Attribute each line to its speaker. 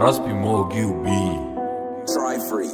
Speaker 1: Raspi mogu ubiji
Speaker 2: Try free.